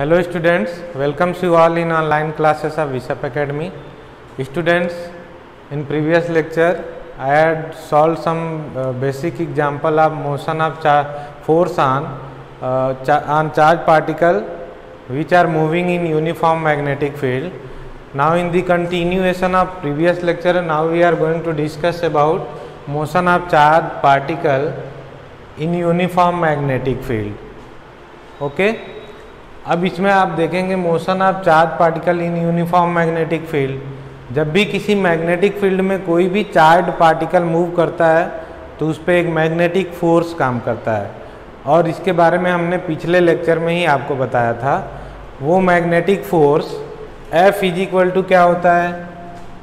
Hello students, welcome you all in online classes of Visap Academy. Students, in previous lecture I had solved some uh, basic example of motion of force uh, on charged particle which are moving in uniform magnetic field. Now in the continuation of previous lecture, now we are going to discuss about motion of charged particle in uniform magnetic field. Okay. अब इसमें आप देखेंगे motion of charge particle in uniform magnetic field जब भी किसी magnetic field में कोई भी चार्ज पार्टिकल मूव करता है तो उस पर एक मैग्नेटिक फोर्स काम करता है और इसके बारे में हमने पिछले लेक्चर में ही आपको बताया था वो magnetic force F is equal to क्या होता है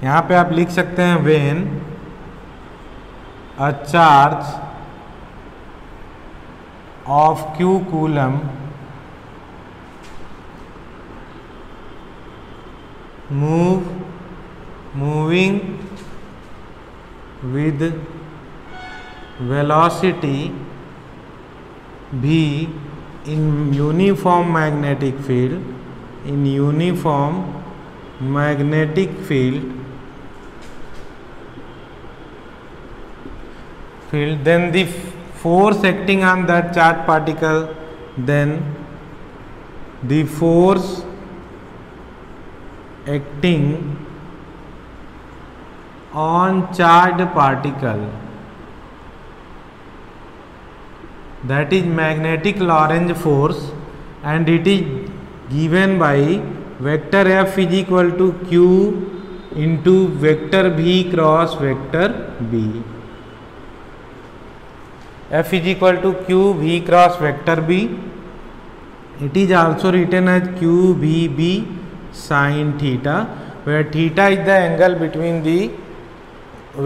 यहाँ पे आप लिख सकते हैं when a charge of q coulomb move moving with velocity v in uniform magnetic field in uniform magnetic field field then the force acting on that charged particle then the force acting on charged particle that is magnetic lorentz force and it is given by vector f is equal to q into vector v cross vector b f is equal to q v cross vector b it is also written as q v b sine theta where theta is the angle between the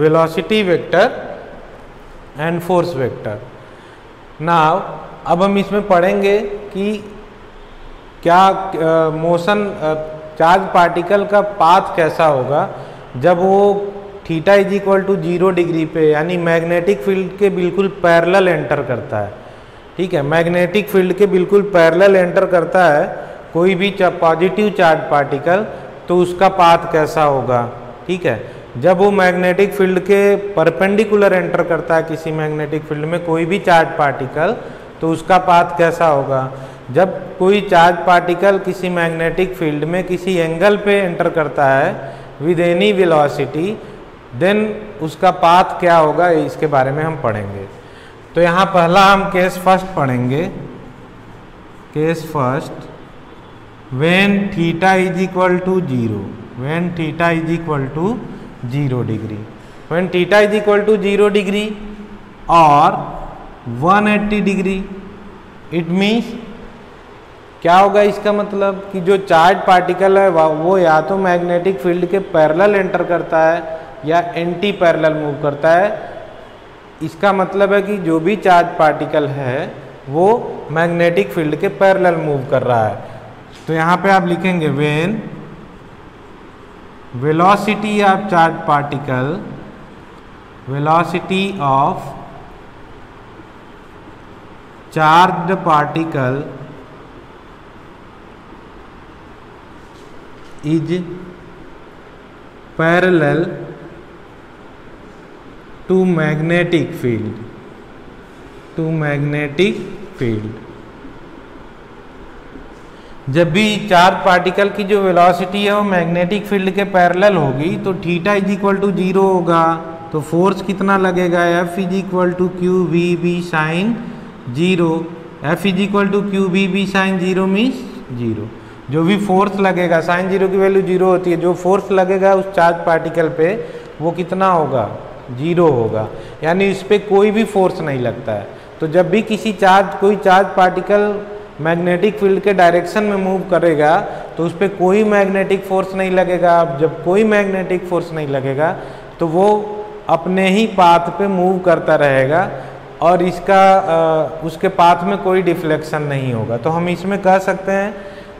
velocity vector and force vector now अब हम इसमें पढ़ेंगे कि क्या motion charge particle का path कैसा होगा जब वो theta is equal to zero degree पे यानी मैग्नेटिक फील्ड के बिल्कुल पैरेलल एंटर करता है ठीक है मैग्नेटिक फील्ड के बिल्कुल पैरेलल एंटर करता है कोई भी पॉजिटिव चार्ज पार्टिकल तो उसका पाथ कैसा होगा ठीक है जब वो मैग्नेटिक फील्ड के परपेंडिकुलर एंटर करता है किसी मैग्नेटिक फील्ड में कोई भी चार्ज पार्टिकल तो उसका पाथ कैसा होगा जब कोई चार्ज पार्टिकल किसी मैग्नेटिक फील्ड में किसी एंगल पे एंटर करता है विद एनी वेलोसिटी देन उसका पाथ क्या होगा इसके बारे में हम पढ़ेंगे तो यहाँ पहला हम केस फर्स्ट पढ़ेंगे case first when theta is equal to 0 when theta is equal to degree degree when theta is equal to degree degree or 180 degree it means क्या होगा इसका मतलब कि जो चार्ज पार्टिकल है वो या तो मैग्नेटिक फील्ड के पैरेलल एंटर करता है या एंटी पैरेलल मूव करता है इसका मतलब है कि जो भी चार्ज पार्टिकल है वो मैग्नेटिक फील्ड के पैरेलल मूव कर रहा है तो यहाँ पे आप लिखेंगे when velocity of charge particle velocity of charge particle is parallel to magnetic field to magnetic field जब भी चार्ज पार्टिकल की जो वेलोसिटी है वो मैग्नेटिक फील्ड के पैरेलल होगी तो theta is equal to zero होगा तो फोर्स कितना लगेगा F is equal to q v b sine zero F is equal to q v b sine zero means zero जो भी फोर्स लगेगा साइन जीरो की वैल्यू जीरो होती है जो फोर्स लगेगा उस चार्ज पार्टिकल पे वो कितना होगा जीरो होगा यानी इस पर कोई भी फोर्स नहीं लगता है तो जब भी किसी चार्ज कोई चार्ज पार्टिकल मैग्नेटिक फील्ड के डायरेक्शन में मूव करेगा तो उस पर कोई मैग्नेटिक फोर्स नहीं लगेगा अब जब कोई मैग्नेटिक फोर्स नहीं लगेगा तो वो अपने ही पाथ पे मूव करता रहेगा और इसका आ, उसके पाथ में कोई डिफ्लेक्शन नहीं होगा तो हम इसमें कह सकते हैं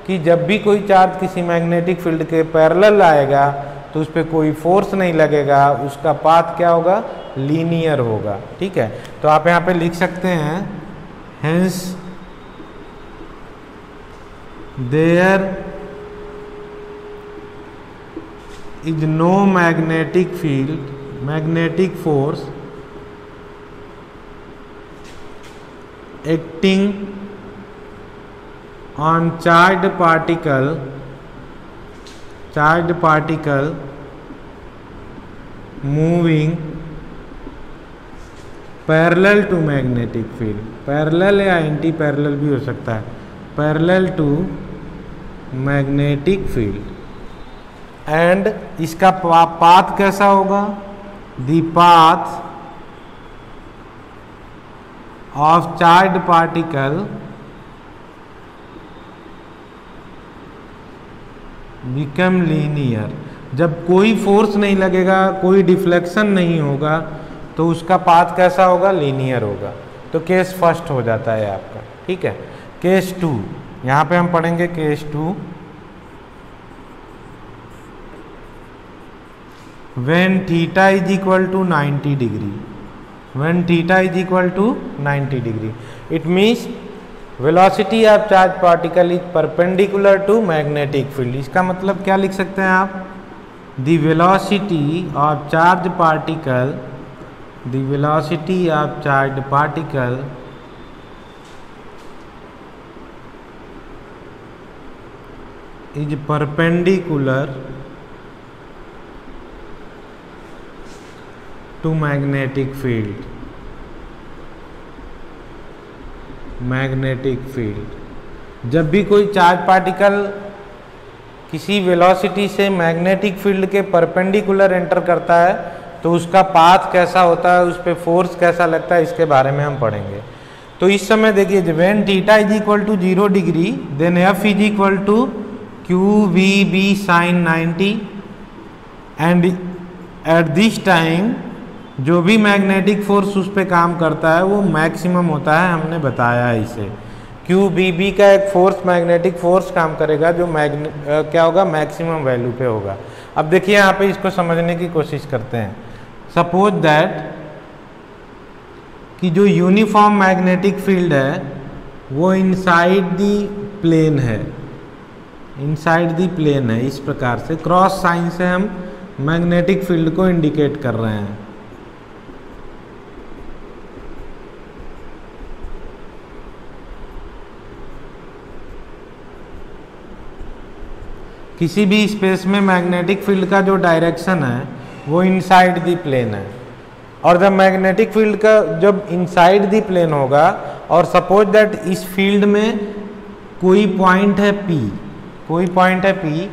कि जब भी कोई चार्ज किसी मैग्नेटिक फील्ड के पैरल आएगा तो उस पर कोई फोर्स नहीं लगेगा उसका पाथ क्या होगा लीनियर होगा ठीक है तो आप यहाँ पे लिख सकते हैं hence there is no magnetic field magnetic force acting on charge particle charge particle moving parallel to magnetic field parallel या एंटी पैरेलल भी हो सकता है parallel to magnetic field and इसका पाथ कैसा होगा the path of charge particle become linear जब कोई फोर्स नहीं लगेगा कोई डिफ्लेक्शन नहीं होगा तो उसका पाथ कैसा होगा लीनियर होगा तो केस फर्स्ट हो जाता है आपका ठीक है केस टू यहाँ पे हम पढ़ेंगे के H two when theta is equal to ninety degree when theta is equal to ninety degree it means velocity of charge particle is perpendicular to magnetic field इसका मतलब क्या लिख सकते हैं आप the velocity of charge particle the velocity of charge particle is perpendicular to magnetic field magnetic field जब भी कोई चार्ज पार्टिकल किसी वेलोसिटी से मैग्नेटिक फील्ड के परपेंडिकुलर एंटर करता है तो उसका पाथ कैसा होता है उस पर फोर्स कैसा लगता है इसके बारे में हम पढ़ेंगे तो इस समय देखिए when theta is equal to zero degree then F is equal to q v b sine ninety and at this time जो भी मैग्नेटिक फोर्स उस पर काम करता है वो मैक्सिमम होता है हमने बताया है इसे क्यू बी बी का एक फोर्स मैग्नेटिक फोर्स काम करेगा जो मैग्ने क्या होगा मैक्सिमम वैल्यू पे होगा अब देखिए यहाँ पे इसको समझने की कोशिश करते हैं सपोज दैट कि जो यूनिफॉर्म मैग्नेटिक फील्ड है वो इनसाइड दी प्लेन है इनसाइड दी प्लेन है इस प्रकार से क्रॉस साइन से हम मैग्नेटिक फील्ड को इंडिकेट कर रहे हैं किसी भी स्पेस में मैग्नेटिक फील्ड का जो डायरेक्शन है वो इनसाइड दी प्लेन है और जब मैग्नेटिक फील्ड का जब इनसाइड दी प्लेन होगा और सपोज दैट इस फील्ड में कोई पॉइंट है पी कोई पॉइंट है पी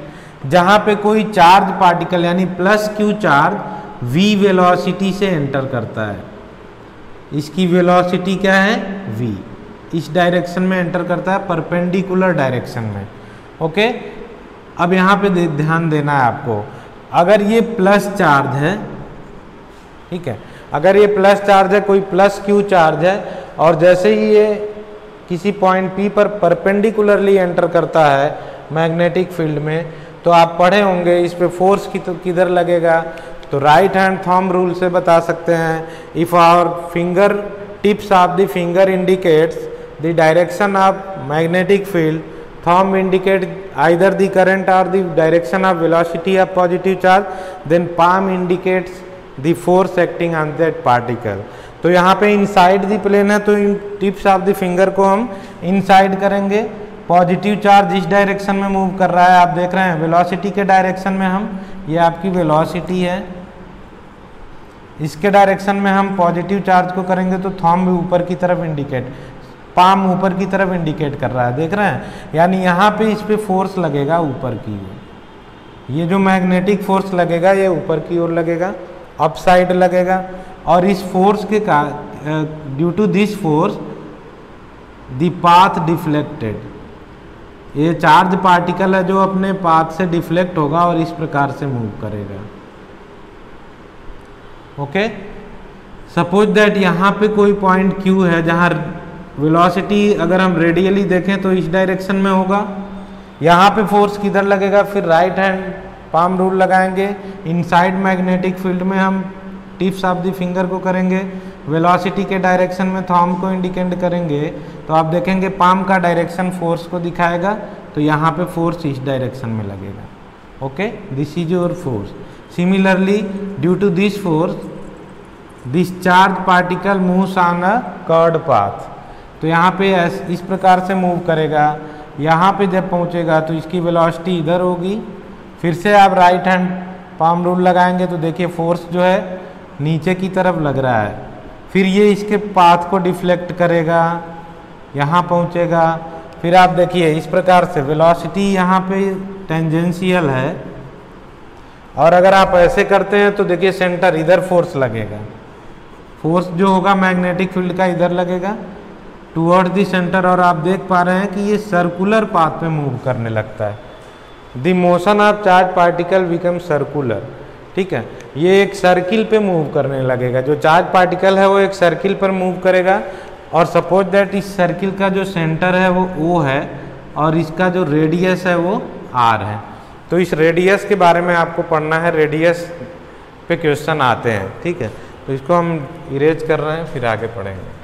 जहाँ पे कोई चार्ज पार्टिकल यानी plus q charge v velocity से एंटर करता है इसकी वेलोसिटी क्या है वी इस डायरेक्शन में एंटर करता है परपेंडिकुलर डायरेक्शन में ओके अब यहाँ पे दे, ध्यान देना है आपको अगर ये प्लस चार्ज है ठीक है अगर ये प्लस चार्ज है कोई प्लस क्यू चार्ज है और जैसे ही ये किसी पॉइंट पी पर परपेंडिकुलरली एंटर करता है मैग्नेटिक फील्ड में तो आप पढ़े होंगे इस पर फोर्स तो किधर लगेगा तो राइट हैंड थंब रूल से बता सकते हैं if our finger tips of the finger indicates the direction of magnetic field thumb indicate either the current or the direction of velocity of positive charge then palm indicates the force acting on that particle तो यहाँ पे inside the plane है तो इन tips of the finger को हम inside करेंगे positive charge इस डायरेक्शन में मूव कर रहा है आप देख रहे हैं वेलोसिटी के डायरेक्शन में हम ये आपकी वेलोसिटी है इसके डायरेक्शन में हम पॉजिटिव चार्ज को करेंगे तो थॉम भी ऊपर की तरफ इंडिकेट पाम ऊपर की तरफ इंडिकेट कर रहा है देख रहे हैं यानी यहाँ पे इस पर फोर्स लगेगा ऊपर की ओर ये जो मैग्नेटिक फोर्स लगेगा ये ऊपर की ओर लगेगा अप साइड लगेगा और इस फोर्स के का due to this force the path deflected ये चार्ज पार्टिकल है जो अपने पाथ से डिफ्लेक्ट होगा और इस प्रकार से मूव करेगा ओके सपोज दैट यहाँ पे कोई पॉइंट क्यू है जहाँ वेलोसिटी अगर हम रेडियली देखें तो इस डायरेक्शन में होगा यहाँ पे फोर्स किधर लगेगा फिर राइट हैंड पाम रूल लगाएंगे इनसाइड मैग्नेटिक फील्ड में हम टिप्स ऑफ द फिंगर को करेंगे वेलोसिटी के डायरेक्शन में थॉम को इंडिकेट करेंगे तो आप देखेंगे पाम का डायरेक्शन फोर्स को दिखाएगा तो यहाँ पे फोर्स इस डायरेक्शन में लगेगा okay this is your force similarly due to this force this charge particle move on a curved path तो यहाँ पे इस प्रकार से मूव करेगा यहाँ पे जब पहुँचेगा तो इसकी वेलोसिटी इधर होगी फिर से आप राइट हैंड पाम रूल लगाएंगे तो देखिए फोर्स जो है नीचे की तरफ लग रहा है फिर ये इसके पाथ को डिफ्लेक्ट करेगा यहाँ पहुँचेगा फिर आप देखिए इस प्रकार से वेलोसिटी यहाँ पे टेंजेंशियल है और अगर आप ऐसे करते हैं तो देखिए सेंटर इधर फोर्स लगेगा फोर्स जो होगा मैग्नेटिक फील्ड का इधर लगेगा टूअर्ड दी सेंटर और आप देख पा रहे हैं कि ये सर्कुलर पाथ में मूव करने लगता है the motion of charge particle become circular ठीक है ये एक सर्किल पे मूव करने लगेगा जो चार्ज पार्टिकल है वो एक सर्किल पर मूव करेगा और सपोज दैट इस सर्किल का जो सेंटर है वो ओ है और इसका जो रेडियस है वो आर है तो इस रेडियस के बारे में आपको पढ़ना है रेडियस पे क्वेश्चन आते हैं ठीक है तो इसको हम इरेज कर रहे हैं फिर आगे पढ़ेंगे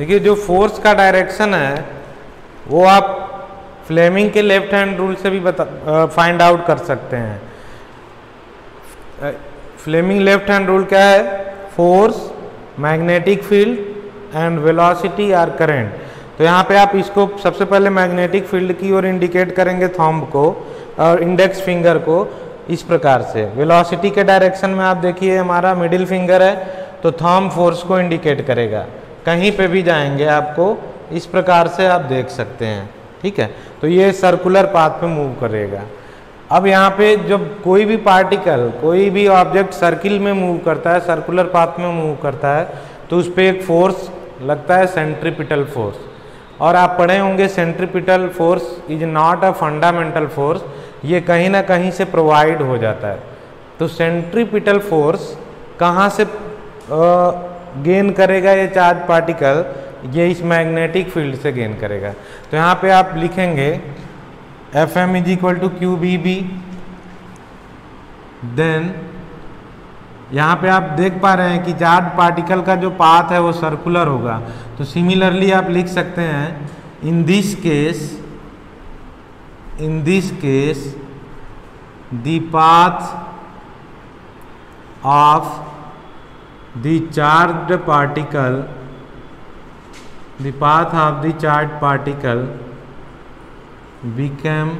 देखिए जो फोर्स का डायरेक्शन है वो आप फ्लेमिंग के लेफ्ट हैंड रूल से भी बता फाइंड आउट कर सकते हैं फ्लेमिंग लेफ्ट हैंड रूल क्या है force magnetic field and velocity or current तो यहाँ पे आप इसको सबसे पहले मैग्नेटिक फील्ड की ओर इंडिकेट करेंगे थॉम्ब को और इंडेक्स फिंगर को इस प्रकार से वेलोसिटी के डायरेक्शन में आप देखिए हमारा मिडिल फिंगर है तो थॉम्ब फोर्स को इंडिकेट करेगा कहीं पे भी जाएंगे आपको इस प्रकार से आप देख सकते हैं ठीक है तो ये सर्कुलर पाथ पे मूव करेगा अब यहाँ पे जब कोई भी पार्टिकल कोई भी ऑब्जेक्ट सर्किल में मूव करता है सर्कुलर पाथ में मूव करता है तो उस पर एक फोर्स लगता है सेंट्रीपिटल फोर्स और आप पढ़े होंगे centripetal force is not a fundamental force ये कहीं ना कहीं से प्रोवाइड हो जाता है तो सेंट्रीपिटल फोर्स कहाँ से आ, गेन करेगा ये चार्ज पार्टिकल ये इस मैग्नेटिक फील्ड से गेन करेगा तो यहाँ पे आप लिखेंगे F M is equal to Q B B then यहाँ पे आप देख पा रहे हैं कि चार्ज पार्टिकल का जो पाथ है वो सर्कुलर होगा तो सिमिलरली आप लिख सकते हैं in this case in this case the path of the charged particle the path of the charged particle became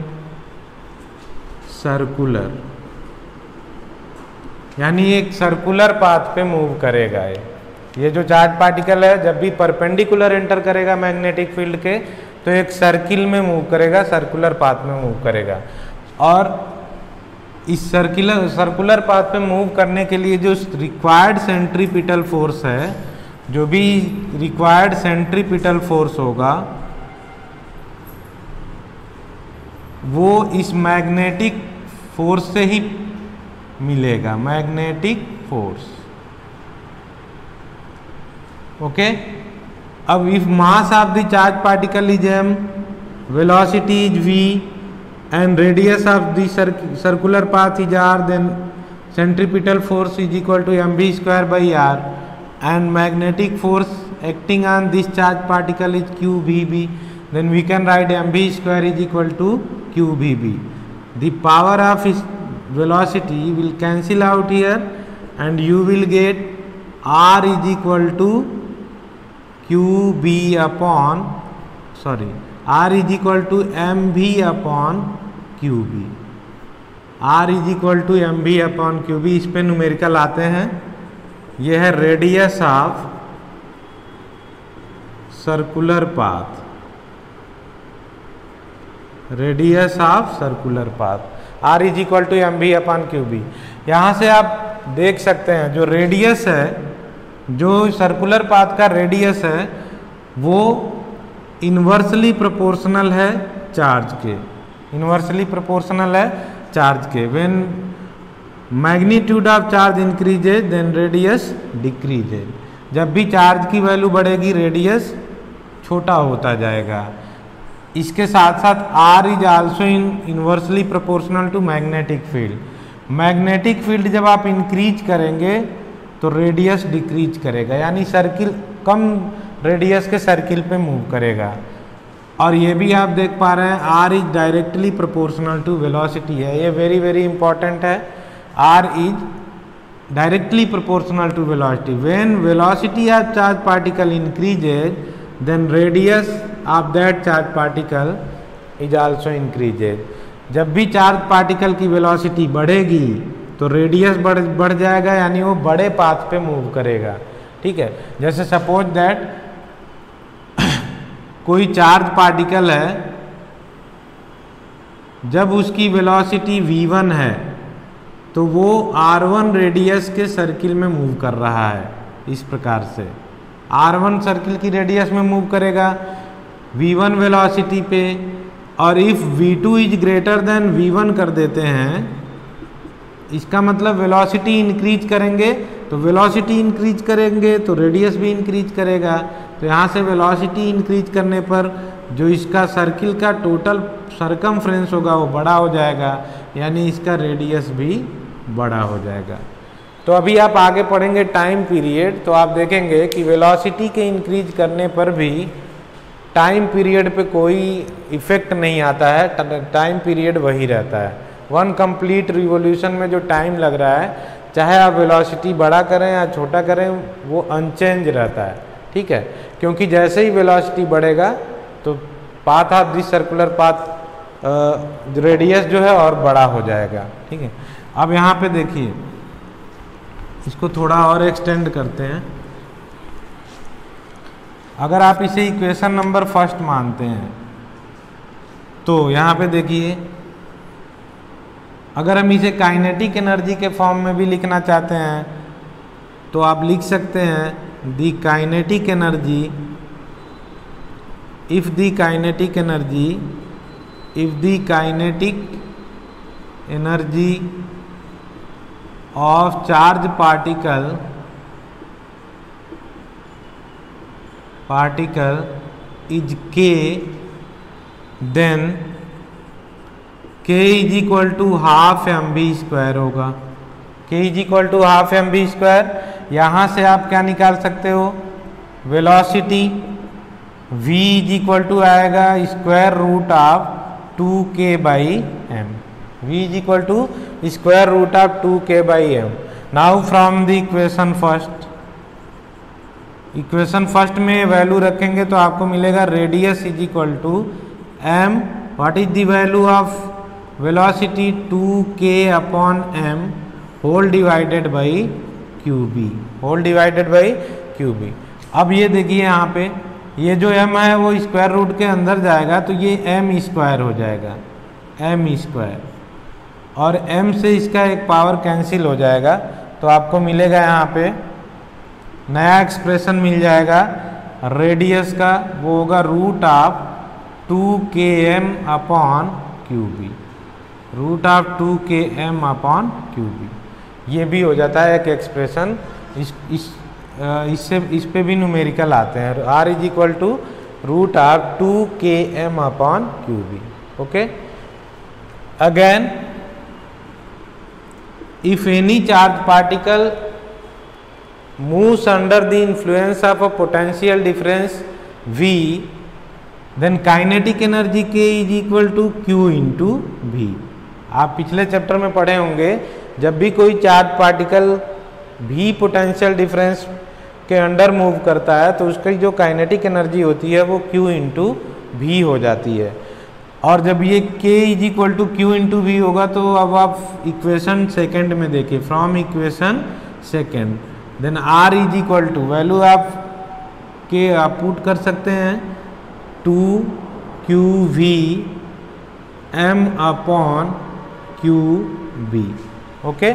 circular यानी एक सर्कुलर पाथ पे मूव करेगा ये ये जो चार्ज पार्टिकल है जब भी परपेंडिकुलर एंटर करेगा मैग्नेटिक फील्ड के तो एक सर्किल में मूव करेगा सर्कुलर पाथ में मूव करेगा और इस सर्कुलर सर्कुलर पाथ पे मूव करने के लिए जो रिक्वायर्ड सेंट्रीपिटल फोर्स है जो भी रिक्वायर्ड सेंट्रीपिटल फोर्स होगा वो इस मैग्नेटिक फोर्स से ही मिलेगा मैग्नेटिक फोर्स ओके अब if mass of the charge particle is M velocity is V and radius of the cir circular path is r then centripetal force is equal to mv square by r and magnetic force acting on this charged particle is qvb then we can write mv square is equal to qvb the power of velocity will cancel out here and you will get r is equal to qb upon sorry r is equal to mv upon Q B R is equal to M B upon Q B इस पर numerical आते हैं यह है radius of circular path radius of circular path R is equal to M B upon Q B यहाँ से आप देख सकते हैं जो रेडियस है जो सर्कुलर पाथ का रेडियस है वो इन्वर्सली प्रोपोर्शनल है चार्ज के इन्वर्सली प्रोपोर्शनल है चार्ज के when magnitude of charge increases then radius decreases जब भी चार्ज की वैल्यू बढ़ेगी रेडियस छोटा होता जाएगा इसके साथ साथ R is also in inversely proportional to magnetic field magnetic field जब आप इंक्रीज करेंगे तो रेडियस डिक्रीज करेगा यानी सर्किल कम रेडियस के सर्किल पे मूव करेगा और ये भी आप देख पा रहे हैं R is directly proportional to velocity है ये वेरी वेरी इंपॉर्टेंट है R is directly proportional to velocity when velocity of charge particle increases then radius of that charge particle is also increases जब भी चार्ज पार्टिकल की velocity बढ़ेगी तो radius बढ़ बढ़ जाएगा यानी वो बड़े पाथ पे मूव करेगा ठीक है जैसे सपोज दैट कोई चार्ज पार्टिकल है जब उसकी वेलोसिटी v1 है तो वो r1 रेडियस के सर्किल में मूव कर रहा है इस प्रकार से r1 सर्किल की रेडियस में मूव करेगा v1 वेलोसिटी पे और if v2 is greater than v1 कर देते हैं इसका मतलब वेलोसिटी इंक्रीज करेंगे तो वेलोसिटी इंक्रीज करेंगे तो रेडियस भी इंक्रीज करेगा तो यहाँ से वेलोसिटी इंक्रीज करने पर जो इसका सर्किल का टोटल सरकम होगा वो बड़ा हो जाएगा यानी इसका रेडियस भी बड़ा हो जाएगा तो अभी आप आगे पढ़ेंगे टाइम पीरियड तो आप देखेंगे कि वेलोसिटी के इंक्रीज करने पर भी टाइम पीरियड पे कोई इफ़ेक्ट नहीं आता है टाइम पीरियड वही रहता है वन कंप्लीट रिवोल्यूशन में जो टाइम लग रहा है चाहे आप वेलोसिटी बड़ा करें या छोटा करें वो अनचेंज रहता है ठीक है क्योंकि जैसे ही वेलोसिटी बढ़ेगा तो path of this circular path radius जो है और बड़ा हो जाएगा ठीक है अब यहाँ पे देखिए इसको थोड़ा और एक्सटेंड करते हैं अगर आप इसे इक्वेशन नंबर फर्स्ट मानते हैं तो यहाँ पे देखिए अगर हम इसे काइनेटिक एनर्जी के फॉर्म में भी लिखना चाहते हैं तो आप लिख सकते हैं the kinetic energy if the kinetic energy if the kinetic energy of charged particle particle is k then k is equal to half mv square hoga k is equal to half mv square यहाँ से आप क्या निकाल सकते हो velocity v is equal to आएगा square root of two K by M V is equal to square root of two K by M now from the equation first equation first में value रखेंगे तो आपको मिलेगा radius is equal to M what is the value of velocity two K upon M whole divided by Q B whole divided by Q B अब ये देखिए यहाँ पे ये जो m है वो स्क्वायर रूट के अंदर जाएगा तो ये एम स्क्वायर हो जाएगा एम स्क्वायर और m से इसका एक पावर कैंसिल हो जाएगा तो आपको मिलेगा यहाँ पे नया एक्सप्रेशन मिल जाएगा रेडियस का वो होगा root of two K M upon Q B root of two K M upon Q B ये भी हो जाता है एक एक्सप्रेशन इस इससे इस पे भी न्यूमेरिकल आते हैं R is equal to root R two K M upon Q B okay again if any charge particle moves under the influence of a potential difference V then kinetic energy K is equal to Q into V आप पिछले chapter में पढ़े होंगे जब भी कोई charge particle भी potential difference के अंडर मूव करता है तो उसकी जो काइनेटिक एनर्जी होती है वो Q इंटू भी हो जाती है और जब ये K is equal to Q into V होगा तो अब आप इक्वेशन सेकेंड में देखिए from equation second then R is equal to value आप के आप पुट कर सकते हैं two Q V M upon Q B okay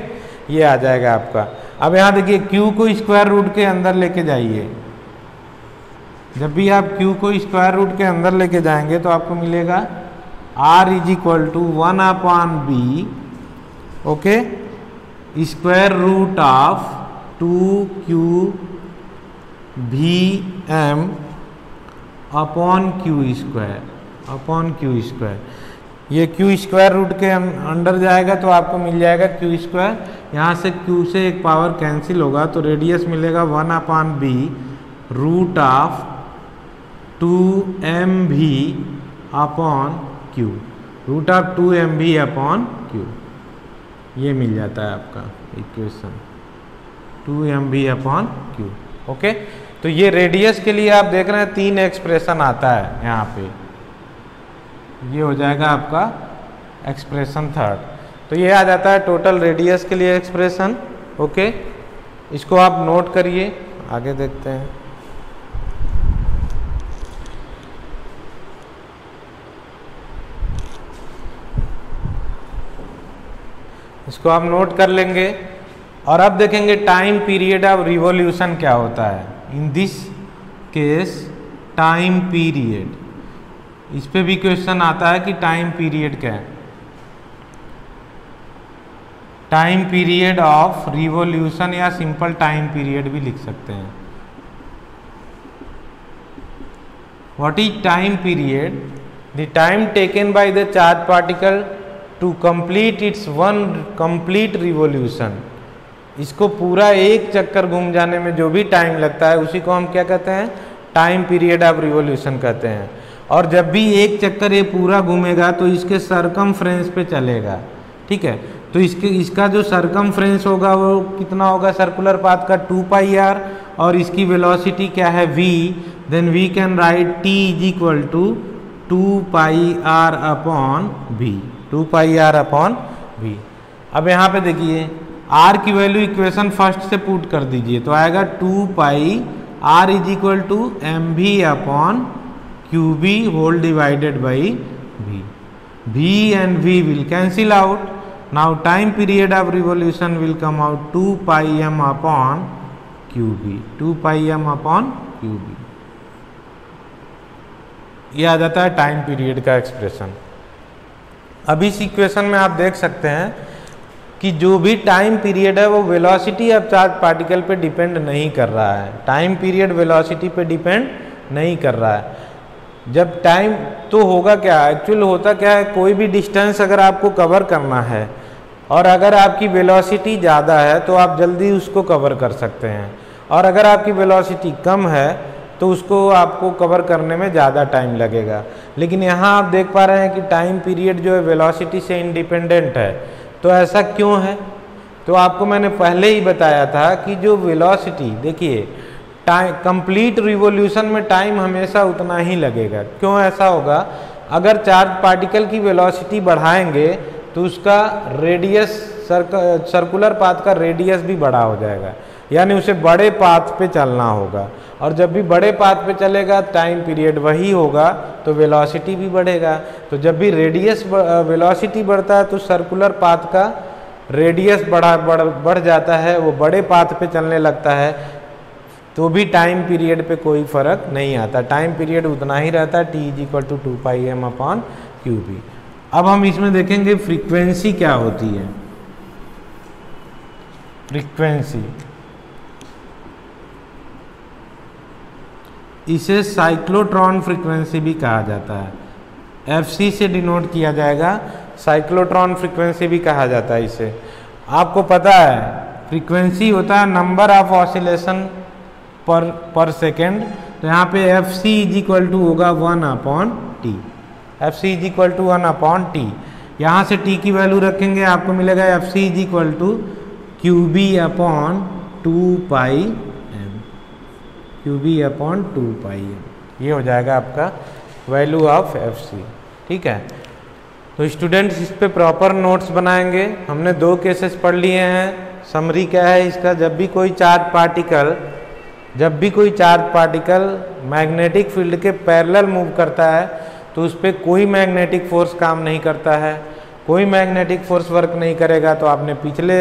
ये आ जाएगा आपका अब यहाँ देखिए Q को स्क्वायर रूट के अंदर लेके जाइए जब भी आप Q को स्क्वायर रूट के अंदर लेके जाएंगे तो आपको मिलेगा R is equal to one upon B okay square root of two Q V M upon Q square upon Q square ये क्यू स्क्वायर रूट के अंडर जाएगा तो आपको मिल जाएगा क्यू स्क्वायर यहाँ से क्यू से एक पावर कैंसिल होगा तो रेडियस मिलेगा one upon B root of two M V upon Q root of two M V upon Q ये मिल जाता है आपका equation two M V upon Q okay तो ये रेडियस के लिए आप देख रहे हैं तीन एक्सप्रेशन आता है यहाँ पे ये हो जाएगा आपका एक्सप्रेशन थर्ड तो ये आ जाता है टोटल रेडियस के लिए एक्सप्रेशन ओके इसको आप नोट करिए आगे देखते हैं इसको आप नोट कर लेंगे और अब देखेंगे टाइम पीरियड ऑफ रिवॉल्यूशन क्या होता है in this case time period इस पर भी क्वेश्चन आता है कि टाइम पीरियड क्या है टाइम पीरियड ऑफ रिवोल्यूशन या सिंपल टाइम पीरियड भी लिख सकते हैं what is time period the time taken by the charge particle to complete its one complete revolution इसको पूरा एक चक्कर घूम जाने में जो भी टाइम लगता है उसी को हम क्या कहते हैं टाइम पीरियड ऑफ रिवोल्यूशन कहते हैं और जब भी एक चक्कर ये पूरा घूमेगा तो इसके सरकम फ्रेंस पे चलेगा ठीक है तो इसके इसका जो सरकम फ्रेंस होगा वो कितना होगा सर्कुलर पाथ का टू पाई आर और इसकी वेलोसिटी क्या है V then we can write T is equal to two pi R upon V two pi R upon V अब यहाँ पे देखिए आर की वैल्यू इक्वेशन फर्स्ट से पुट कर दीजिए तो आएगा two pi R is equal to M V upon Q B whole divided by V V will cancel out now time period of revolution will come out two pi M upon Q B two pi M upon Q B यह आ जाता है time period का expression अभी इस equation में आप देख सकते हैं कि जो भी टाइम पीरियड है वो वेलोसिटी ऑफ चार्ज पार्टिकल पे डिपेंड नहीं कर रहा है टाइम पीरियड वेलोसिटी पे डिपेंड नहीं कर रहा है जब टाइम तो होगा क्या एक्चुअल होता क्या है कोई भी डिस्टेंस अगर आपको कवर करना है और अगर आपकी वेलोसिटी ज़्यादा है तो आप जल्दी उसको कवर कर सकते हैं और अगर आपकी वेलोसिटी कम है तो उसको आपको कवर करने में ज़्यादा टाइम लगेगा लेकिन यहाँ आप देख पा रहे हैं कि टाइम पीरियड जो है वेलोसिटी से इंडिपेंडेंट है तो ऐसा क्यों है तो आपको मैंने पहले ही बताया था कि जो वेलोसिटी देखिए टाइम कंप्लीट रिवोल्यूशन में टाइम हमेशा उतना ही लगेगा क्यों ऐसा होगा अगर चार्ज पार्टिकल की वेलोसिटी बढ़ाएंगे तो उसका रेडियस सर्क, सर्कुलर पाथ का रेडियस भी बड़ा हो जाएगा यानी उसे बड़े पाथ पे चलना होगा और जब भी बड़े पाथ पे चलेगा टाइम पीरियड वही होगा तो वेलोसिटी भी बढ़ेगा तो जब भी रेडियस वेलोसिटी बढ़ता है तो सर्कुलर पाथ का रेडियस बढ़ा बढ़ बढ़ जाता है वो बड़े पाथ पे चलने लगता है तो भी टाइम पीरियड पे कोई फ़र्क नहीं आता टाइम पीरियड उतना ही रहता है T is equal to two pi M upon Q B अब हम इसमें देखेंगे फ्रीक्वेंसी क्या होती है फ्रीक्वेंसी इसे साइक्लोट्रॉन फ्रीक्वेंसी भी कहा जाता है एफ सी से डिनोट किया जाएगा साइक्लोट्रॉन फ्रीक्वेंसी भी कहा जाता है इसे आपको पता है फ्रीक्वेंसी होता है number of oscillation per per second तो यहाँ पे F C is equal to होगा one upon T F C is equal to one upon T यहाँ से टी की वैल्यू रखेंगे आपको मिलेगा F C is equal to Q B upon two pi M Q B upon two pi M ये हो जाएगा आपका वैल्यू ऑफ एफ सी ठीक है तो स्टूडेंट्स इस पर प्रॉपर नोट्स बनाएंगे हमने दो केसेस पढ़ लिए हैं समरी क्या है इसका जब भी कोई चार्ज पार्टिकल जब भी कोई चार्ज पार्टिकल मैग्नेटिक फील्ड के पैरेलल मूव करता है तो उस पर कोई मैग्नेटिक फोर्स काम नहीं करता है कोई मैग्नेटिक फोर्स वर्क नहीं करेगा तो आपने पिछले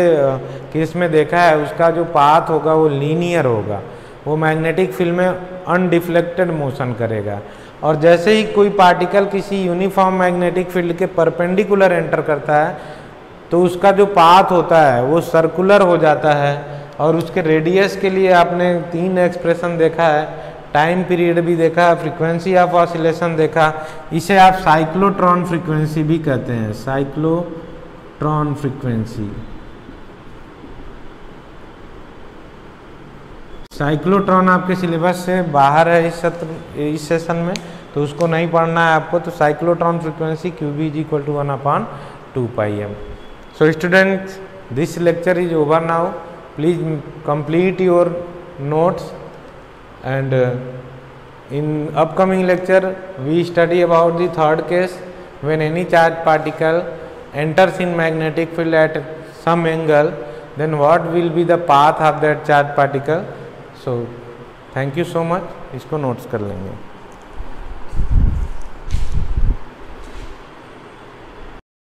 केस में देखा है उसका जो पाथ होगा वो लीनियर होगा वो मैग्नेटिक फील्ड में अनडिफ्लेक्टेड मोशन करेगा और जैसे ही कोई पार्टिकल किसी यूनिफॉर्म मैग्नेटिक फील्ड के परपेंडिकुलर एंटर करता है तो उसका जो पाथ होता है वो सर्कुलर हो जाता है और उसके रेडियस के लिए आपने तीन एक्सप्रेशन देखा है टाइम पीरियड भी देखा है फ्रीक्वेंसी ऑफ ऑसिलेशन देखा इसे आप साइक्लोट्रॉन फ्रीक्वेंसी भी कहते हैं साइक्लोट्रॉन फ्रीक्वेंसी साइक्लोट्रॉन आपके सिलेबस से बाहर है इस सत्र इस सेशन में तो उसको नहीं पढ़ना है आपको तो cyclotron frequency Q B is equal to one upon two pi M so student this lecture is over now please complete your notes and uh, in upcoming lecture we study about the third case when any charged particle enters in magnetic field at some angle then what will be the path of that charged particle so thank you so much इसको notes कर लेंगे